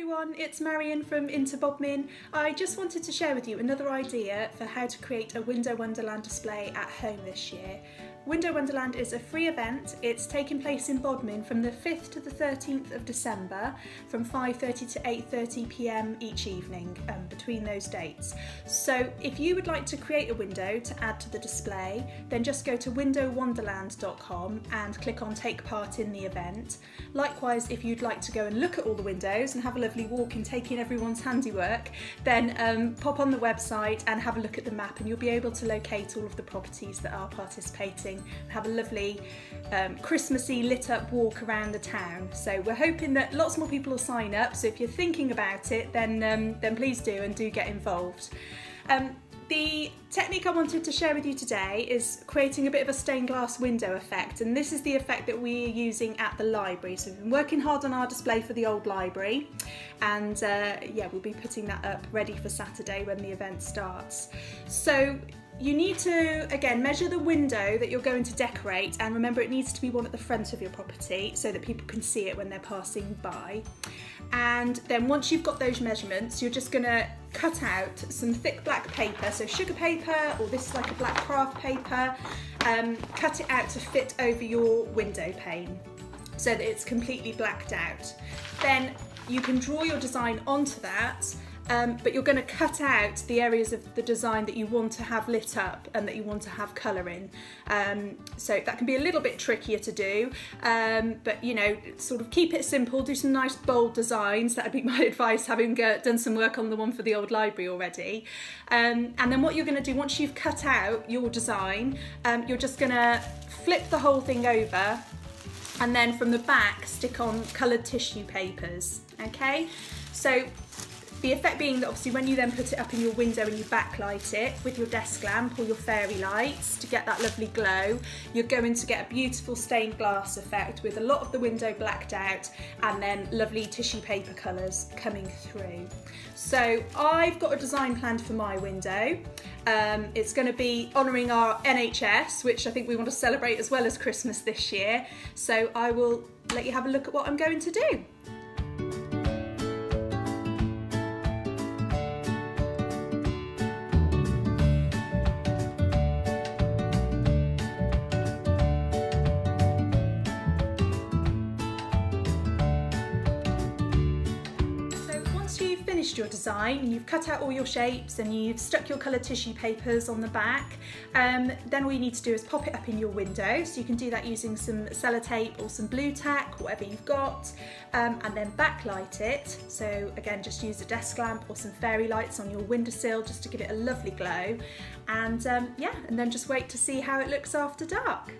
everyone, it's Marion from Into Bodmin. I just wanted to share with you another idea for how to create a Window Wanderland display at home this year. Window Wanderland is a free event. It's taking place in Bodmin from the 5th to the 13th of December from 5.30 to 8.30pm each evening um, between those dates. So if you would like to create a window to add to the display, then just go to windowwanderland.com and click on take part in the event. Likewise, if you'd like to go and look at all the windows and have a lovely walk and take in everyone's handiwork, then um, pop on the website and have a look at the map and you'll be able to locate all of the properties that are participating have a lovely um, Christmassy lit up walk around the town. So we're hoping that lots more people will sign up. So if you're thinking about it, then, um, then please do and do get involved. Um, the technique I wanted to share with you today is creating a bit of a stained glass window effect and this is the effect that we're using at the library. So we've been working hard on our display for the old library and uh, yeah we'll be putting that up ready for Saturday when the event starts. So you need to, again, measure the window that you're going to decorate and remember it needs to be one at the front of your property so that people can see it when they're passing by. And then once you've got those measurements, you're just gonna cut out some thick black paper, so sugar paper, or this is like a black craft paper, um, cut it out to fit over your window pane so that it's completely blacked out. Then you can draw your design onto that um, but you're going to cut out the areas of the design that you want to have lit up and that you want to have colour in. Um, so that can be a little bit trickier to do, um, but you know, sort of keep it simple, do some nice bold designs. That would be my advice, having uh, done some work on the one for the old library already. Um, and then what you're going to do, once you've cut out your design, um, you're just going to flip the whole thing over and then from the back stick on coloured tissue papers, okay? So the effect being that obviously when you then put it up in your window and you backlight it with your desk lamp or your fairy lights to get that lovely glow, you're going to get a beautiful stained glass effect with a lot of the window blacked out and then lovely tissue paper colours coming through. So I've got a design planned for my window. Um, it's going to be honouring our NHS, which I think we want to celebrate as well as Christmas this year. So I will let you have a look at what I'm going to do. Finished your design you've cut out all your shapes and you've stuck your coloured tissue papers on the back, um, then all you need to do is pop it up in your window. So you can do that using some sellotape or some Blu Tack, whatever you've got, um, and then backlight it. So again, just use a desk lamp or some fairy lights on your windowsill just to give it a lovely glow. And um, yeah, and then just wait to see how it looks after dark.